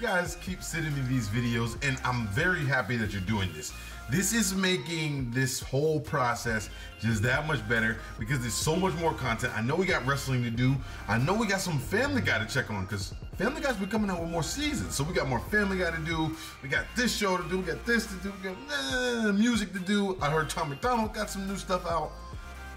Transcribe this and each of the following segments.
guys keep sending me these videos, and I'm very happy that you're doing this. This is making this whole process just that much better because there's so much more content. I know we got wrestling to do. I know we got some Family Guy to check on because Family Guy's been coming out with more seasons. So we got more Family Guy to do. We got this show to do. We got this to do. We got uh, music to do. I heard Tom MacDonald got some new stuff out.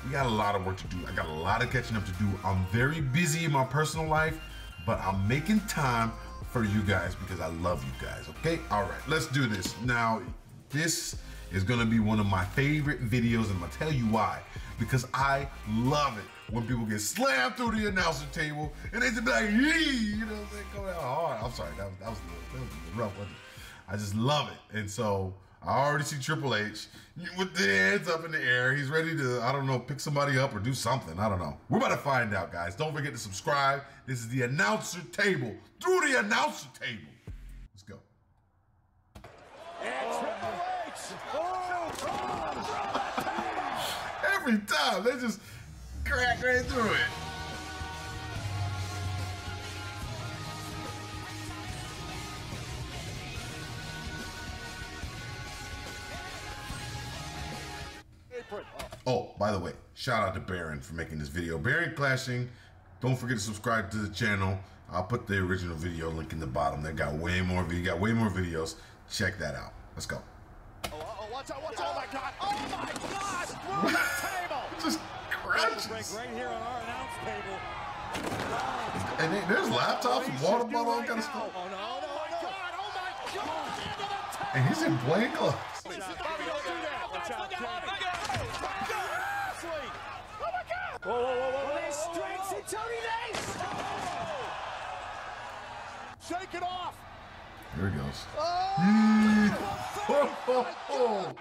We got a lot of work to do. I got a lot of catching up to do. I'm very busy in my personal life, but I'm making time for you guys because I love you guys. Okay? All right, let's do this. Now, this is gonna be one of my favorite videos, and I'm gonna tell you why. Because I love it when people get slammed through the announcer table and they just be like, Yee! you know, saying, go out hard. I'm sorry, that was, that was, a, little, that was a rough. I just love it. And so I already see Triple H with the hands up in the air. He's ready to, I don't know, pick somebody up or do something. I don't know. We're about to find out, guys. Don't forget to subscribe. This is the announcer table. Through the announcer table. Let's go. And Triple H. Oh, Every time, they just crack right through it. Oh, by the way, shout out to Baron for making this video. Baron Clashing, don't forget to subscribe to the channel. I'll put the original video link in the bottom. They got way more video, got way more videos. Check that out. Let's go. Oh, uh, oh, watch out, watch out. Oh my god. Oh my god. Through the table. Just crunches. Right here on our announce table. And they, there's laptops, and water bottle, all kind of stuff. Oh no, Oh no, my no. god. Oh my god. Into the table. And he's in plain clothes. Bobby, don't do that. Watch out, Look out. Tony. Look out. Wrestling. Oh my god. Whoa, whoa, whoa, whoa, whoa. There's strengths in Tony Nese. Shake it off. Here he goes. Oh. Oh, oh, oh.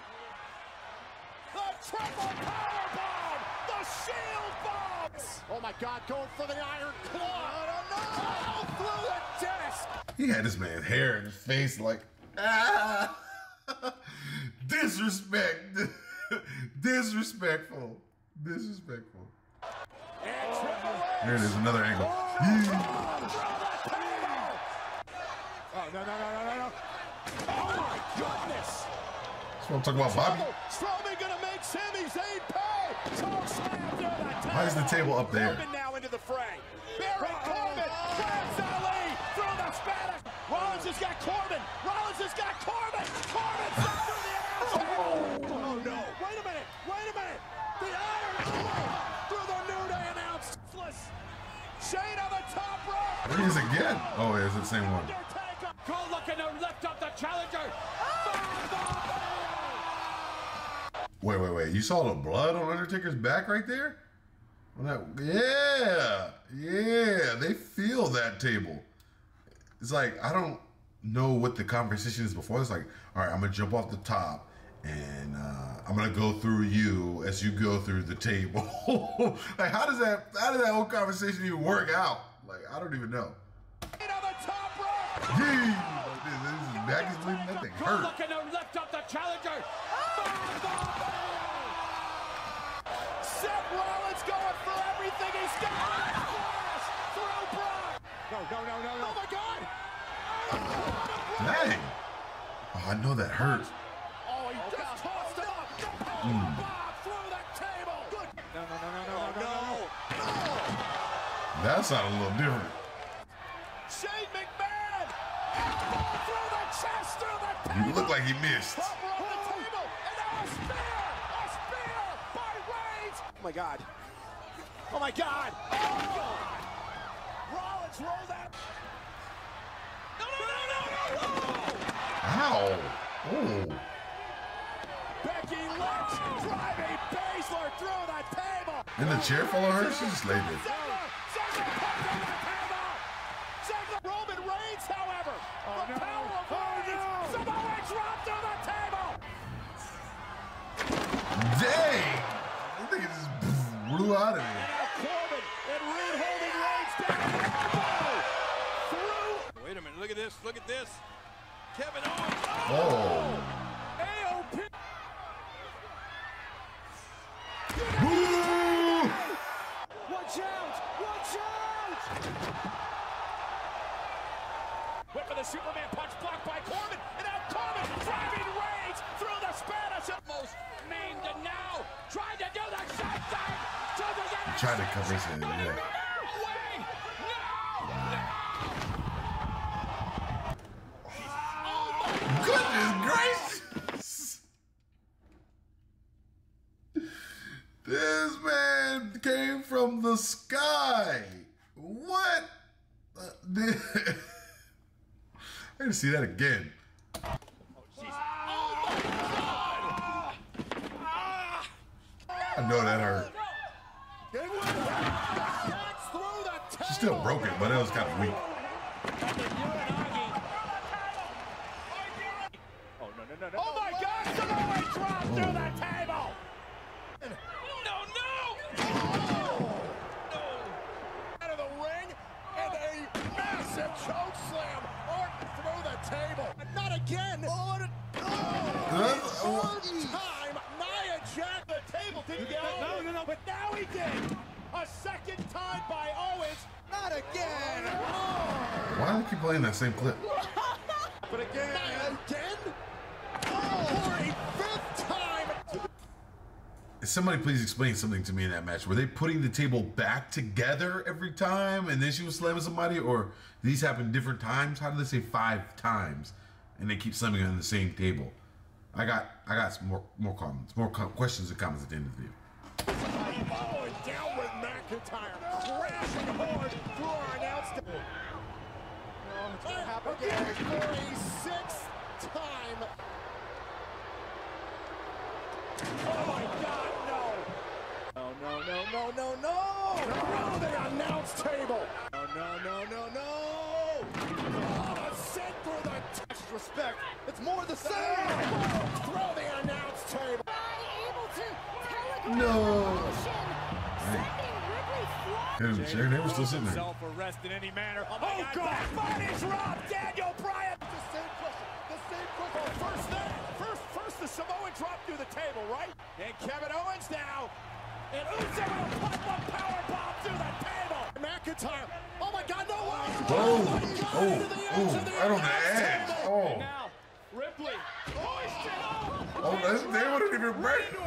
The triple power bomb! The shield bombs! Oh my god, going for the iron claw! Oh through the desk! He had this man's hair in his face like, ah, disrespect, disrespectful, disrespectful. And There it is, another angle. Oh no no no no no no! Oh my goodness! That's what I'm talking about, Bobby. Strowman gonna make Sami Zayn pay! Choke slam through the! Why is the table up there? Corbin now into the fray. Baron Corbin grabs Ali through the Spanish. Rollins has got Corbin. Rollins has got Corbin. Corbin he is again. Oh, it's the same one. Cole looking to lift up the challenger. Wait, wait, wait. You saw the blood on Undertaker's back right there? Yeah, yeah. They feel that table. It's like I don't know what the conversation is before. It's like, all right, I'm gonna jump off the top, and uh, I'm gonna go through you as you go through the table. like, how does that? How does that whole conversation even work out? Like, I don't even know. Shane on the top rope. Yee! Like this, this is back is bleeding. That thing hurt. looking to lift up the challenger. Seth Rollins going for everything he's got. Splash through Brock. No, no, no, no, no. Oh my God. Oh, Dang. Oh, I know that hurt. Oh, he just tossed him up. The power bomb through the table. Good. No, no, no, no, no, no, no. That sounded a little different. Shane McMahon. Through the chest, through the He table. looked like he missed. Top rope the table. And now a spear. A spear by Reigns. Oh my God. Oh my God. Oh God. Rollins rolled out. No, no, no, no, no, no. Ow. Oh. Becky Lynch driving Baszler through the table. Didn't the chair fall on her? She just laid there. Dang! I think it just blew out of here. Now Corbin and Reed holding Reigns down. Wait a minute, look at this, look at this. Kevin Owens. Oh. AOP. Boo! Watch out! Watch out! Whip of the Superman tried to cover his head. Yeah. Goodness gracious! This man came from the sky. What? I gotta see that again. I know that hurt. Still broke it, but it was kind of weak. Oh, no, no, no, no. Oh, my God! Samoa dropped oh. through the oh. table! No, no! Out of the ring, and a massive choke slam Orton through the table. Not again! Orton! Oh, third oh, time, Nia Jax the table didn't get No, no, no. But now he did. A second time by Owens. Not again. Oh. Why do they keep playing that same clip? But again. again? Oh, for a fifth time. Somebody please explain something to me in that match. Were they putting the table back together every time and then she was slamming somebody? Or these happen different times? How do they say five times and they keep slamming on the same table? I got I got some more more comments, more com- questions and comments at the end of the video. Oh, down with McIntyre, crashing hard through our announce table. Oh, no, it's gonna happen again for a sixth time. Oh my God, no! No, no, no, no, no, no! Through the announce table. No, no, no, no, no! Oh, a sent through the disrespect. It's more the same. Throw the announce table. able to No. Motion, sending Ripley flying. They were still sitting there. Self-arrest in any manner. Oh, God! Oh, Body drop! Daniel Bryan! The same question. The same question. First that. First, first the Samoan drop through the table, right? And Kevin Owens now. And Uso will pop a power bomb through the table. McIntyre. Oh, my God, no way! Whoa. my God, Oh, into the edge oh, of the right on the announce edge. Oh. And now, Ripley. Hoisted up. Oh, that's, they wouldn't even break. Into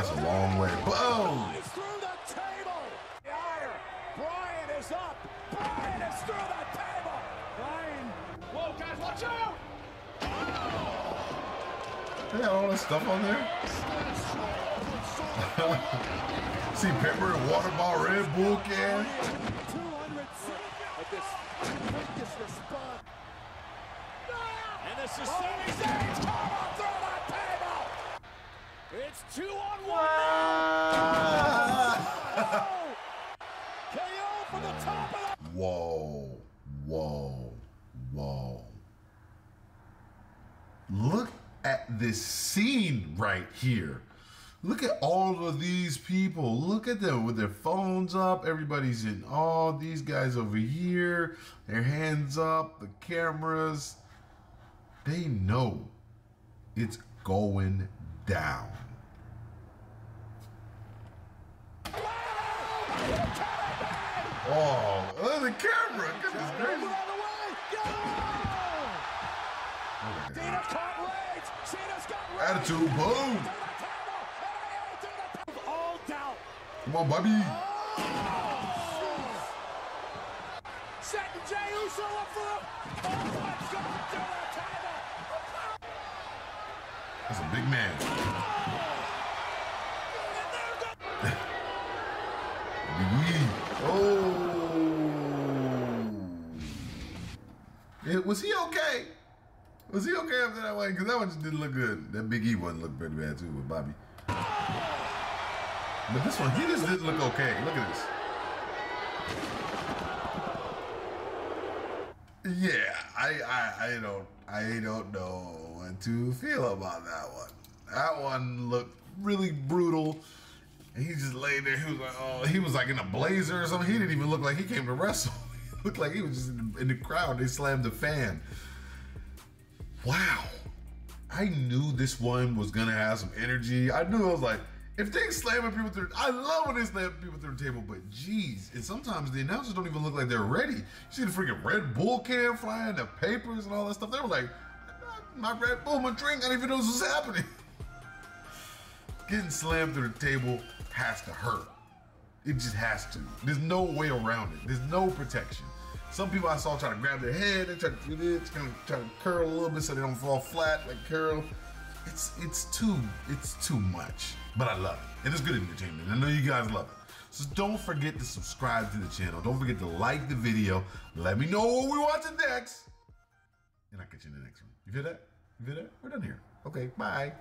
That's a long way. Boom. Through the table. Fire. Bryan is up. Bryan is through the table. Bryan. Whoa, guys, watch out! They got all that stuff on there. See Pepper and Water Ball Red Bull can. 200 at this quickest response. This is Sami Zayn's coming through the table. It's two on one now. KO from the top of the. Whoa, whoa, whoa. Look at this scene right here. Look at all of these people. Look at them with their phones up. Everybody's in all these guys over here, their hands up, the cameras. They know it's going down. Oh, at the camera. Goodness gracious. Out of the way. Oh go! Dina caught Reigns. Cena's got Reigns. Attitude, boom. To the table. And to the All doubt. Come on, Bobby. Oh, Setting Jey Uso up for a oh, let's go to the table. That's a big man. Oh. Yeah, was he okay? Was he okay after that one? Because that one just didn't look good. That Big E one looked pretty bad too with Bobby. But this one, he just didn't look okay. Look at this. Yeah, I, I, I don't, I don't know to feel about that one. That one looked really brutal. And he just laid there. He was like, oh, he was like in a blazer or something. He didn't even look like he came to wrestle. He looked like he was just in the, in the crowd. They slammed the fan. Wow. I knew this one was gonna have some energy. I knew I was like, if they slamming people through, I love when they slam people through the table, but geez, and sometimes the announcers don't even look like they're ready. You see the freaking Red Bull can flying, the papers and all that stuff. They were like, my Red Bull, my drink, I didn't even know was happening. Getting slammed through the table has to hurt. It just has to. There's no way around it. There's no protection. Some people I saw try to grab their head, they try to do this, kind of try to curl a little bit so they don't fall flat like curl. It's it's too it's too much. But I love it. And it's good entertainment. I know you guys love it. So don't forget to subscribe to the channel. Don't forget to like the video. Let me know what we're watching next. And I'll catch you in the next one. You feel that? We're done here. Okay, bye.